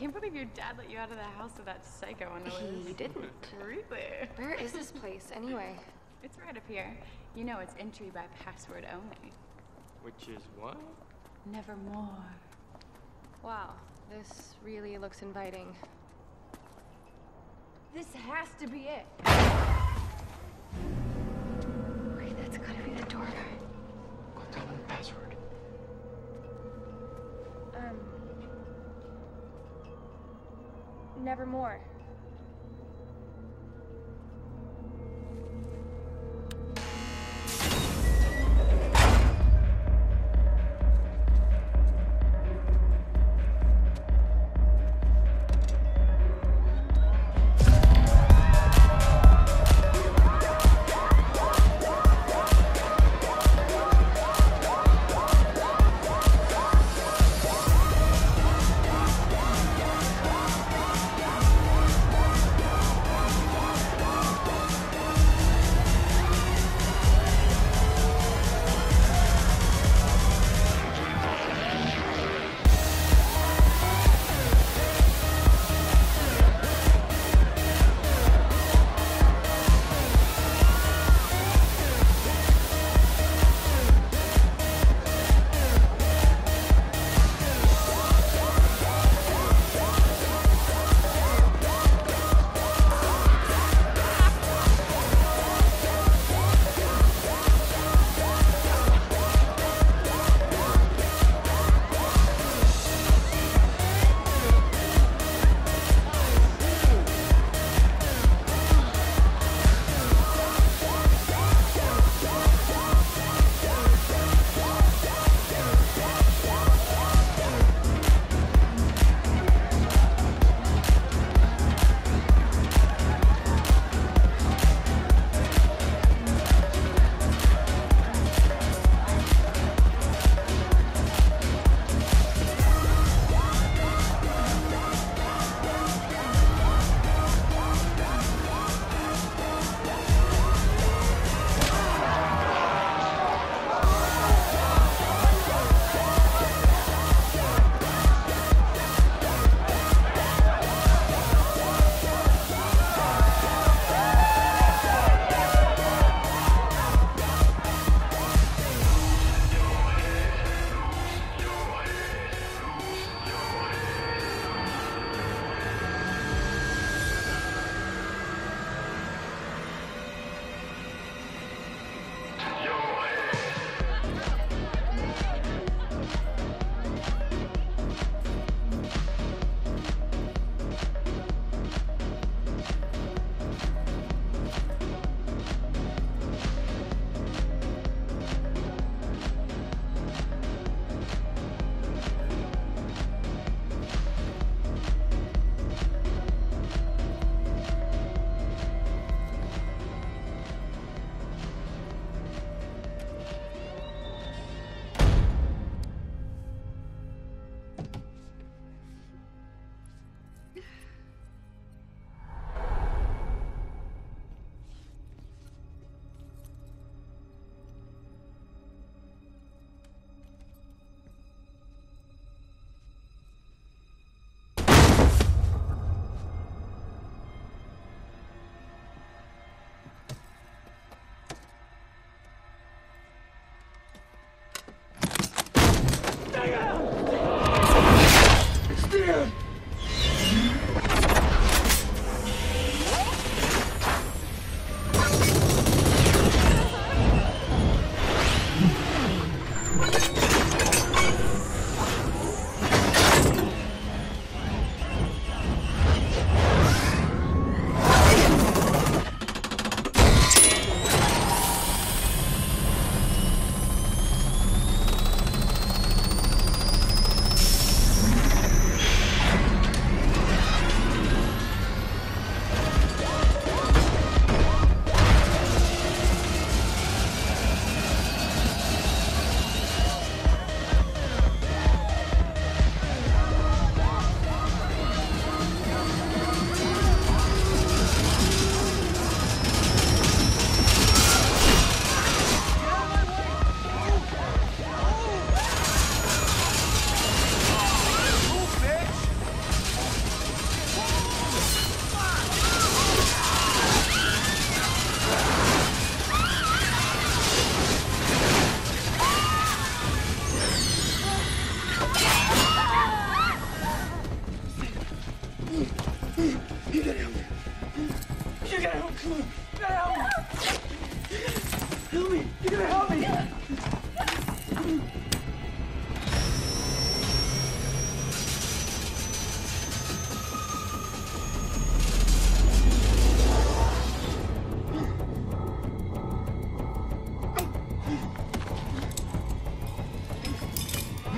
can't believe your dad let you out of the house with that psycho on the He loose. didn't. Really? Where is this place anyway? It's right up here. You know it's entry by password only. Which is what? Nevermore. Wow, this really looks inviting. This has to be it. Wait, that's gotta be the door. Go tell them the password. Um. Nevermore.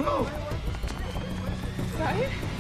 No! Right?